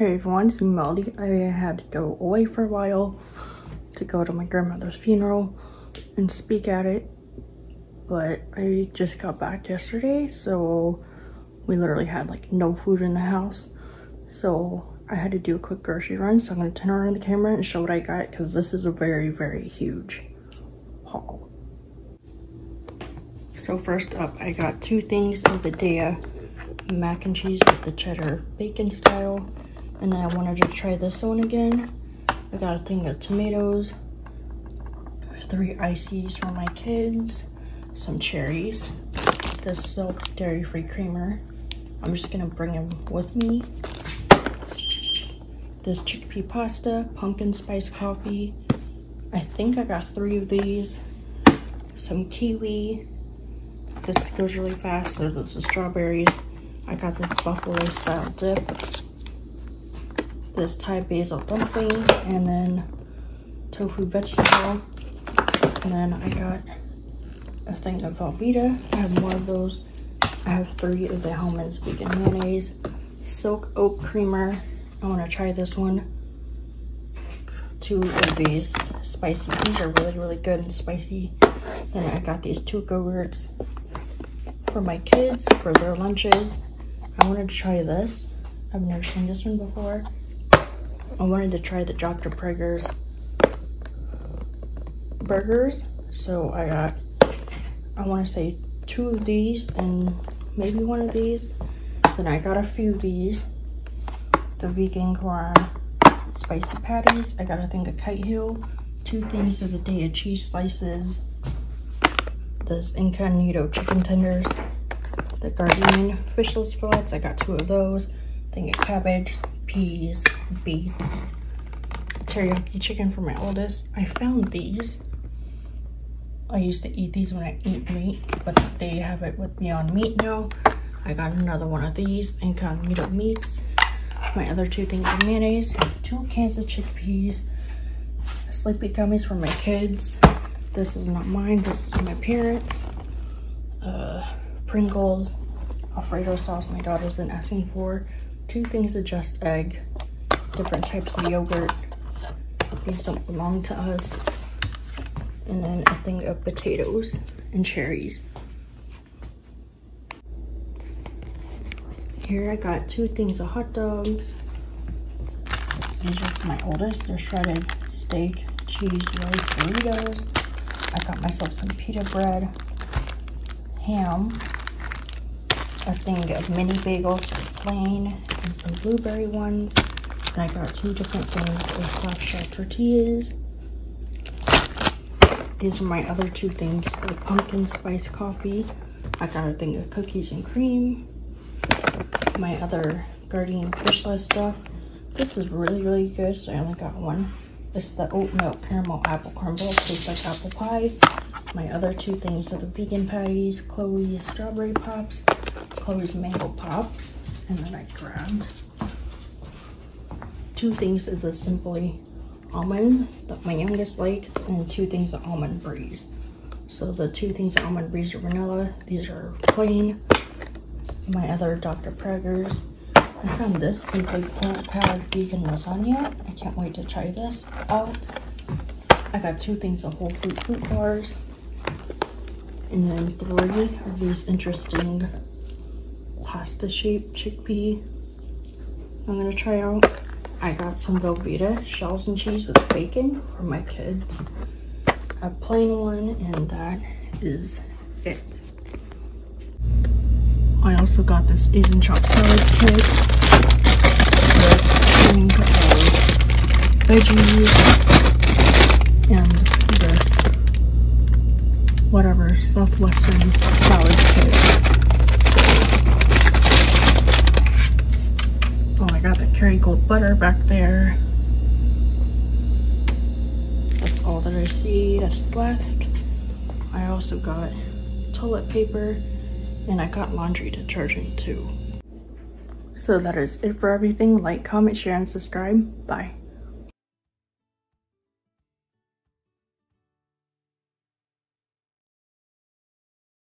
Hey everyone, it's me Melody. I had to go away for a while to go to my grandmother's funeral and speak at it. But I just got back yesterday, so we literally had like no food in the house. So I had to do a quick grocery run, so I'm gonna turn around the camera and show what I got because this is a very, very huge haul. So first up, I got two things of the Daiya mac and cheese with the cheddar bacon style and then I wanted to try this one again. I got a thing of tomatoes, three ices for my kids, some cherries, this silk dairy-free creamer. I'm just gonna bring them with me. This chickpea pasta, pumpkin spice coffee. I think I got three of these. Some kiwi. This goes really fast, so this is strawberries. I got this buffalo style dip this Thai basil dumplings, and then tofu vegetable. And then I got a thing of Velveeta. I have more of those. I have three of the Hellmann's vegan mayonnaise, silk oat creamer. I want to try this one. Two of these spicy. These are really, really good and spicy. Then I got these two Go-Gurts for my kids for their lunches. I wanted to try this. I've never seen this one before. I wanted to try the Dr. Praeger's burgers. So I got, I want to say two of these and maybe one of these. Then I got a few of these. The vegan corn spicy patties. I got a thing of Kite Hill. Two things of the day of cheese slices. This Incogmeato chicken tenders. The Gardein fishless fillets. I got two of those. Thing of cabbage peas, beets, teriyaki chicken for my oldest. I found these. I used to eat these when I eat meat, but they have it with Beyond Meat now. I got another one of these, Incognito Meats. My other two things are mayonnaise, two cans of chickpeas, sleepy gummies for my kids. This is not mine, this is my parents. Uh, Pringles, Alfredo sauce my daughter's been asking for two things of just egg, different types of yogurt. These don't belong to us. And then a thing of potatoes and cherries. Here I got two things of hot dogs. These are my oldest. They're shredded steak, cheese, rice, burritos. I got myself some pita bread, ham, a thing of mini bagels, plain, and some blueberry ones. And I got two different things of soft shell uh, tortillas. These are my other two things, the pumpkin spice coffee. I got a thing of cookies and cream. My other Gardein fishless stuff. This is really, really good, so I only got one. It's the oat milk caramel apple crumble. Tastes like apple pie. My other two things are the vegan patties, Chloe's strawberry pops, Chloe's mango pops. And then I grabbed two things of the Simply Almond that my youngest likes and two things of Almond Breeze. So the two things of Almond Breeze are vanilla. These are plain. My other Dr. Praeger's. I found this Simply Plant Powered Vegan Lasagna. I can't wait to try this out. I got two things of whole fruit fruit bars. And then three of these interesting pasta shaped chickpea I'm gonna try out. I got some Velveeta shells and cheese with bacon for my kids. A plain one and that is it. I also got this Asian chop salad kit. This thing of veggies and this whatever southwestern salad kit. Got butter back there. That's all that I see that's left. I also got toilet paper and I got laundry detergent too. So that is it for everything. Like, comment, share, and subscribe. Bye.